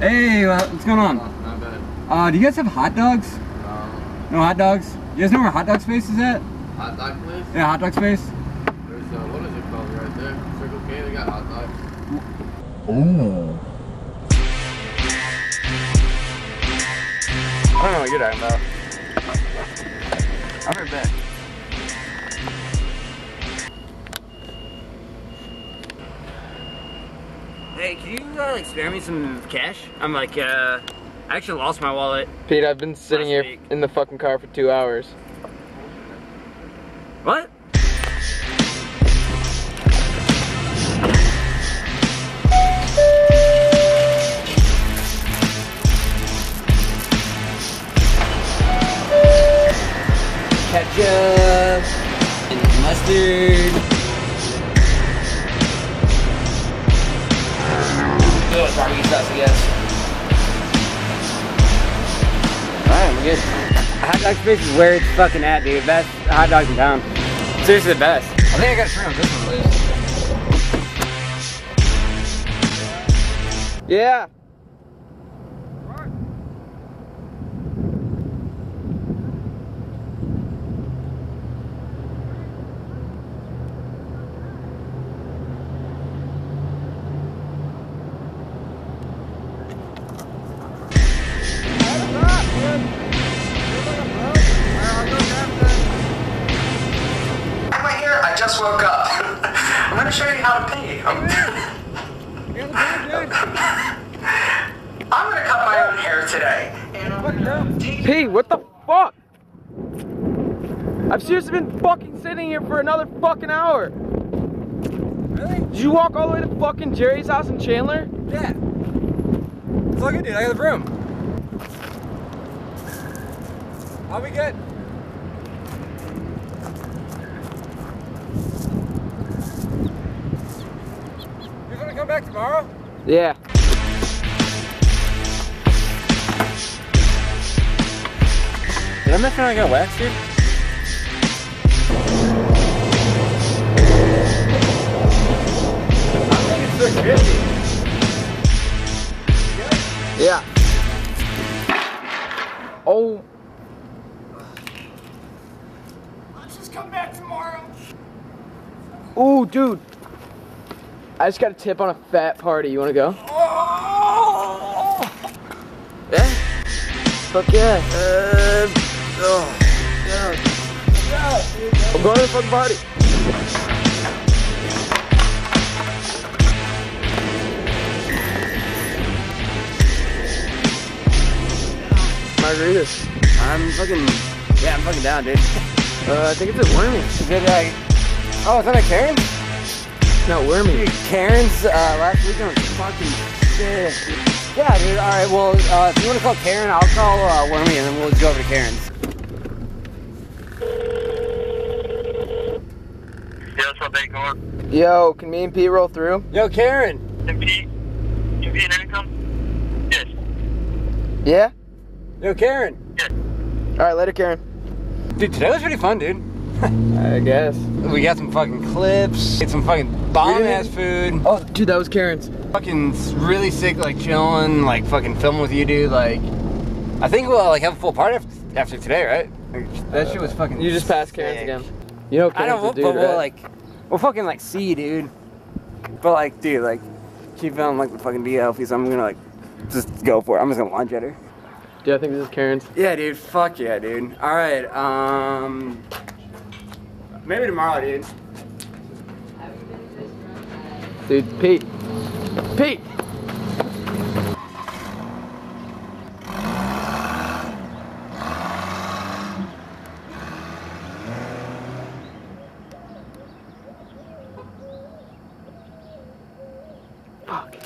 Hey, uh, what's going on? Not bad. Uh, do you guys have hot dogs? Um, No hot dogs? You guys know where Hot Dog Space is at? hot dog place? Yeah, Hot Dog Space. There's, uh, what is it called right there? Circle K, they got hot dogs. Ooh. I don't know what you're talking about. I've heard that. Hey, can you uh, like spare me some cash? I'm like, uh, I actually lost my wallet. Pete, I've been sitting here week. in the fucking car for two hours. What? Ketchup and mustard. Good barbecue sauce, I guess. Alright, I'm good. Hot dog space is where it's fucking at, dude. Best hot dogs in town. Seriously, the best. I think I got a trim this one, Liz. Yeah. Gonna show you how to pay. I'm, I'm gonna cut my own hair today. And I'm gonna take Pete, what the fuck? I've seriously been fucking sitting here for another fucking hour. Really? Did you walk all the way to fucking Jerry's house in Chandler? Yeah. It's all good, dude. I got the room. I'll be good. Come back tomorrow? Yeah. Did I mention I got wax, dude? Yeah. Oh. Let's just come back tomorrow. Ooh, dude. I just got a tip on a fat party. You wanna go? Yeah? Fuck yeah. Uh, oh. I'm going to the fucking party. Margaritas. I'm fucking. Yeah, I'm fucking down, dude. Uh, I think it's a Wormy. Good, like. Oh, is that a Karen's? No, Wormy. Dude, Karen's uh, last weekend was fucking sick. Yeah, dude. All right. Well, uh, if you want to call Karen, I'll call uh, Wormy, and then we'll go over to Karen's. Yeah, that's what they going. Yo, can me and Pete roll through? Yo, Karen. And Pete, you Pete and income? Yes. Yeah? Yo, Karen. Yes. Alright, later, Karen. Dude, today was pretty fun, dude. I guess. We got some fucking clips, ate some fucking bomb ass food. Oh, dude, that was Karen's. Fucking really sick, like chilling, like fucking filming with you, dude. Like, I think we'll like have a full party after, after today, right? Like, that shit was fucking. You just passed Karen's sick. again. You know I Karen's know, a dude, but we'll right? like, we'll fucking like see, dude. But like, dude, like, she filmed like the fucking be healthy, so I'm gonna like just go for it. I'm just gonna lunge at her. Do I think this is Karen's. Yeah, dude. Fuck yeah, dude. All right. Um, Maybe tomorrow, dude. Dude, Pete. Pete! Fuck.